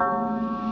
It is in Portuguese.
deadline